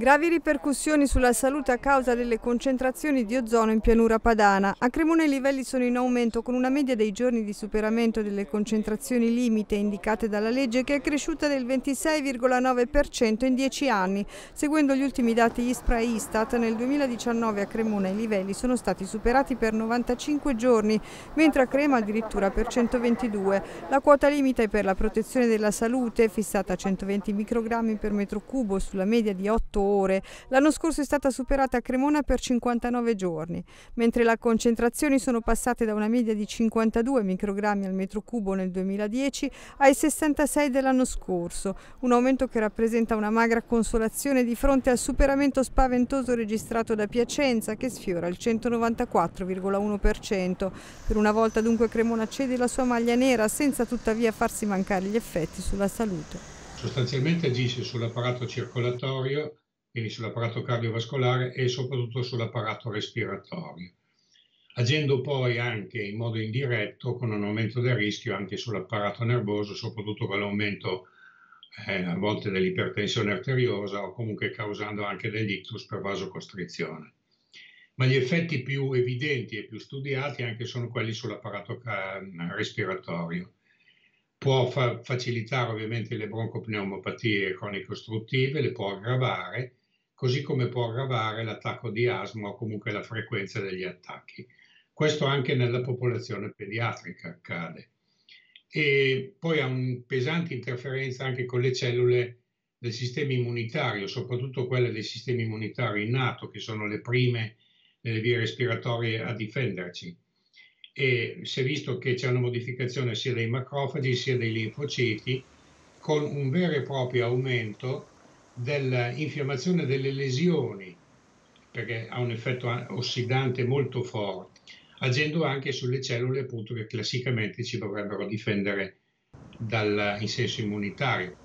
Gravi ripercussioni sulla salute a causa delle concentrazioni di ozono in pianura padana. A Cremona i livelli sono in aumento con una media dei giorni di superamento delle concentrazioni limite indicate dalla legge che è cresciuta del 26,9% in 10 anni. Seguendo gli ultimi dati ISPRA e Istat, nel 2019 a Cremona i livelli sono stati superati per 95 giorni, mentre a Crema addirittura per 122. La quota limite per la protezione della salute, fissata a 120 microgrammi per metro cubo sulla media di 8 ore, ore. L'anno scorso è stata superata a Cremona per 59 giorni, mentre le concentrazioni sono passate da una media di 52 microgrammi al metro cubo nel 2010 ai 66 dell'anno scorso, un aumento che rappresenta una magra consolazione di fronte al superamento spaventoso registrato da Piacenza che sfiora il 194,1%. Per una volta dunque Cremona cede la sua maglia nera senza tuttavia farsi mancare gli effetti sulla salute. Sostanzialmente agisce sull'apparato circolatorio sull'apparato cardiovascolare e soprattutto sull'apparato respiratorio, agendo poi anche in modo indiretto con un aumento del rischio anche sull'apparato nervoso, soprattutto con l'aumento eh, a volte dell'ipertensione arteriosa o comunque causando anche degli ictus per vasocostrizione. Ma gli effetti più evidenti e più studiati anche sono quelli sull'apparato respiratorio. Può fa facilitare ovviamente le broncopneumopatie cronico-ostruttive, le può aggravare così come può aggravare l'attacco di asma o comunque la frequenza degli attacchi. Questo anche nella popolazione pediatrica accade. E poi ha una pesante interferenza anche con le cellule del sistema immunitario, soprattutto quelle del sistema immunitario innato, che sono le prime nelle vie respiratorie a difenderci. E si è visto che c'è una modificazione sia dei macrofagi sia dei linfociti, con un vero e proprio aumento dell'infiammazione delle lesioni, perché ha un effetto ossidante molto forte, agendo anche sulle cellule appunto che classicamente ci dovrebbero difendere dal, in senso immunitario.